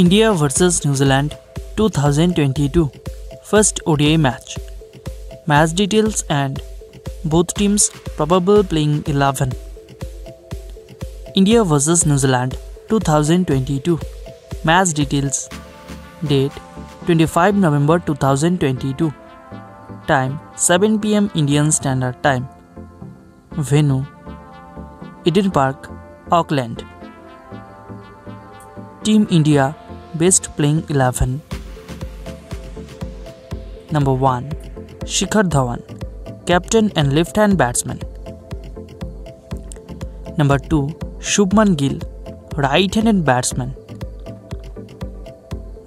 India vs New Zealand 2022 first ODI match. Match details and both teams probable playing 11. India vs New Zealand 2022 match details. Date 25 November 2022 time 7 pm Indian Standard Time. Venue Eden Park Auckland. Team India Best Playing 11 Number 1 Shikhar Dhawan Captain and left hand batsman. Number 2 Shubman Gill Right handed batsman.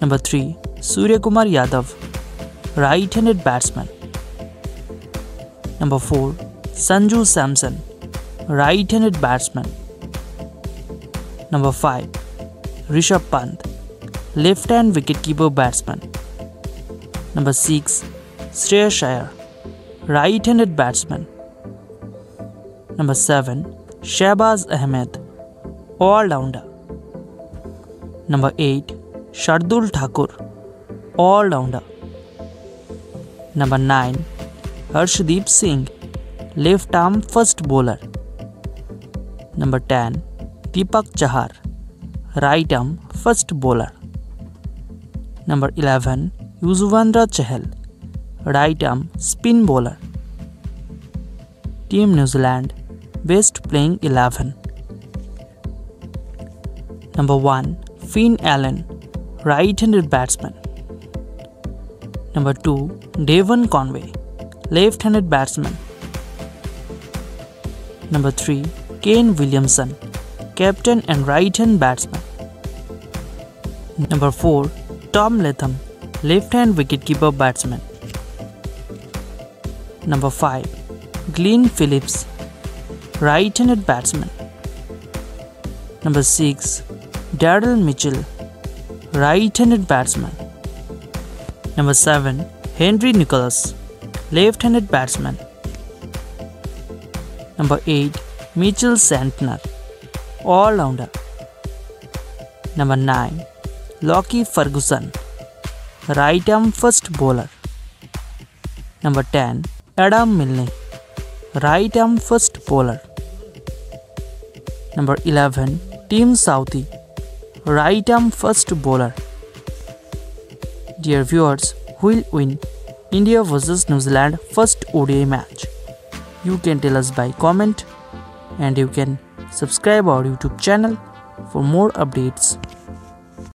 Number 3 Surya Kumar Yadav Right handed batsman. Number 4 Sanju Samson Right handed batsman. Number 5 Rishabh Pant, left hand wicketkeeper batsman. Number 6. Shreyas Iyer, right handed batsman. Number 7. Shahbaz Ahmed, all rounder. Number 8. Shardul Thakur, all rounder. Number 9. Arshdeep Singh, left arm first bowler. Number 10. Deepak Chahar, right arm first bowler. Number 11 Yuzvendra Chahal, right arm spin bowler. Team New Zealand best playing 11. Number 1 Finn Allen, right-handed batsman. Number 2 Devon Conway, left-handed batsman. Number 3 Kane Williamson, captain and right-hand batsman. Number 4. Tom Latham, left-hand wicketkeeper batsman. Number 5. Glenn Phillips, right-handed batsman. Number 6. Daryl Mitchell, right-handed batsman. Number 7. Henry Nicholls, left-handed batsman. Number 8. Mitchell Santner, all-rounder. Number 9. Lockie Ferguson, right arm first bowler. Number 10. Adam Milne, right arm first bowler. Number 11. Tim Southee, right arm first bowler. Dear viewers, who will win India vs New Zealand first ODI match? You can tell us by comment and you can subscribe our YouTube channel for more updates.